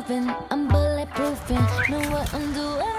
moving, I'm bulletproofing. Know what I'm doing.